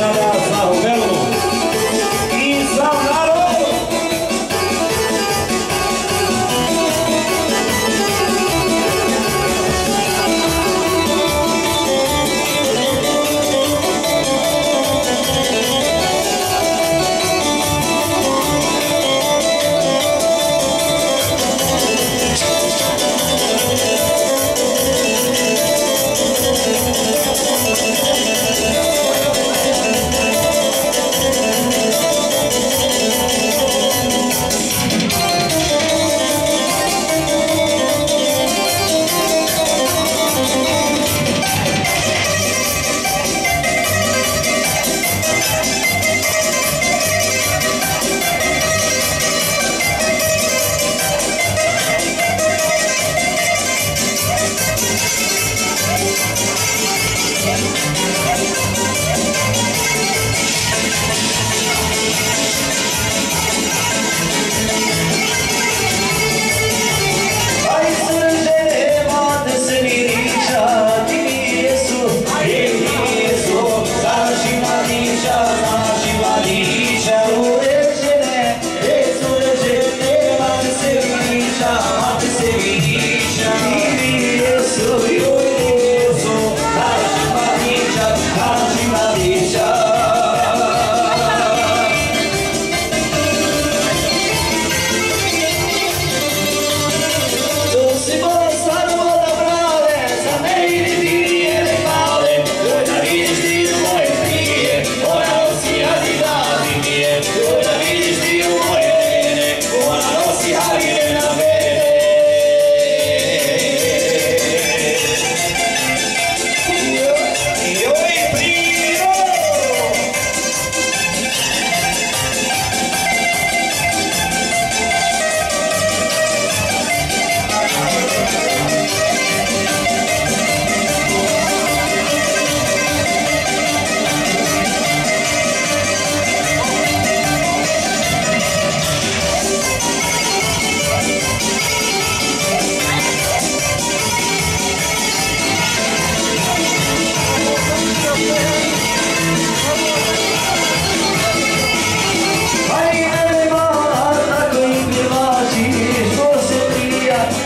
Shout out.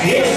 Yo